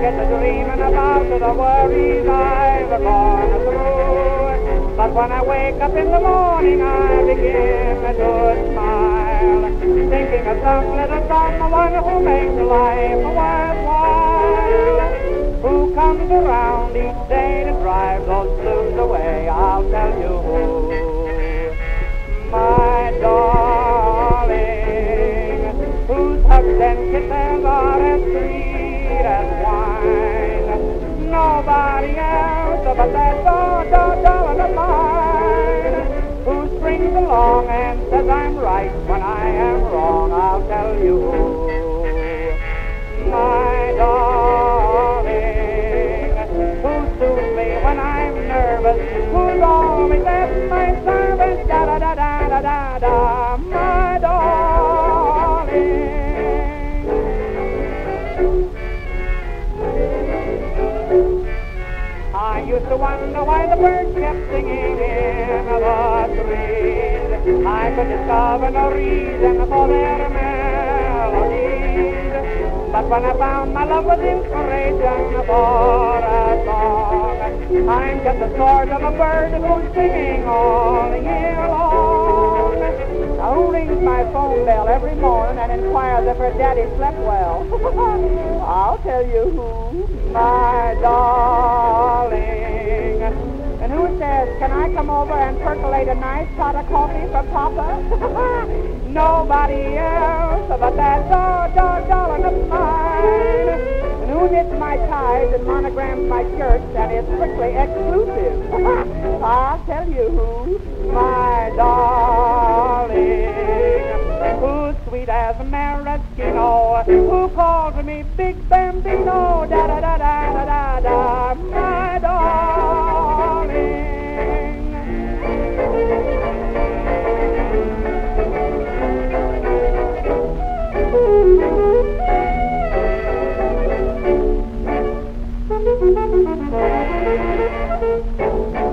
get to dreaming about the worries I've gone through. But when I wake up in the morning, I begin to smile, thinking of some little someone who makes life worthwhile. Who comes around each day to drive those but that darling darling of mine, who springs along and says I'm right when I am wrong. I'll tell you. My darling, who soothes me when I'm nervous, who's always at my service. Da da da da da da. My wonder why the birds kept singing in the trees. I could discover no reason for their melodies. But when I found my love was inspiration for a song, I'm just a sort of a bird who's singing all year long. Who rings my phone bell every morning and inquires if her daddy slept well? I'll tell you who, my darling. Says, can I come over and percolate a nice pot of coffee for Papa? Nobody else but that dog, dog, darling of mine. Who knits my ties and monograms my shirts and is strictly exclusive? I'll tell you who, my darling. Who's sweet as a maraschino, who calls me Big Bambino, da da da da Thank you.